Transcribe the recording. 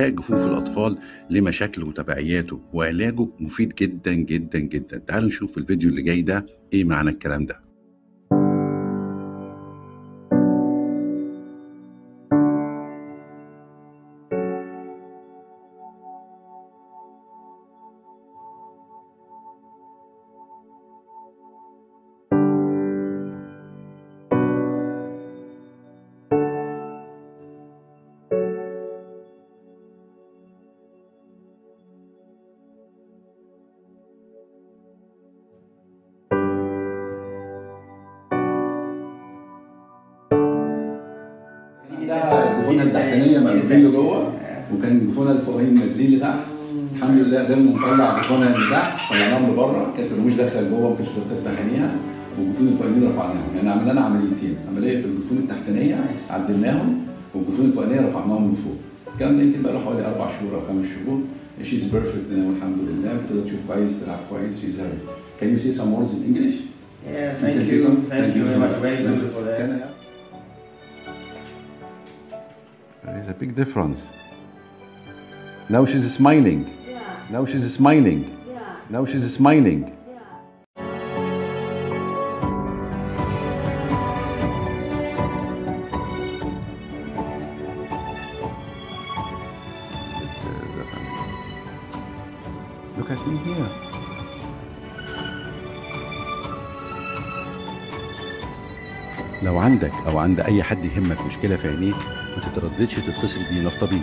جفوف الأطفال لمشاكله وتبعياته وعلاجه مفيد جدا جدا جدا. تعالوا نشوف الفيديو اللي جاي ده إيه معنى الكلام ده. ده جفونها التحتانيه مقلوبين لجوه وكان جفونها الفوقاني نازلين لتحت. الحمد لله قدرنا نطلع جفونها من تحت طلعناهم لبره. كانت الرموش داخلة لجوه ما كانتش تفتح عينيها والجفون الفوقانيين رفعناهم. يعني عملنا لنا عمليتين. عملية في الجفون التحتانية عدلناهم والجفون الفوقانية رفعناهم من فوق. الكلام ده يمكن بقى له حوالي أربع شهور أو خمس شهور. She's perfect الحمد لله. بتقدر تشوف كويس تلعب كويس. She's هاري Can you say some words in English? Yeah, thank you. Thank you very much. Very beautiful. There is a big difference. Now she's smiling. Yeah, Now she's smiling. yeah, Now she's smiling. Look at me here. لو عندك أو عند أي حد يهمك مشكلة في عينيك ما تترددش تتصل بينا في طبيب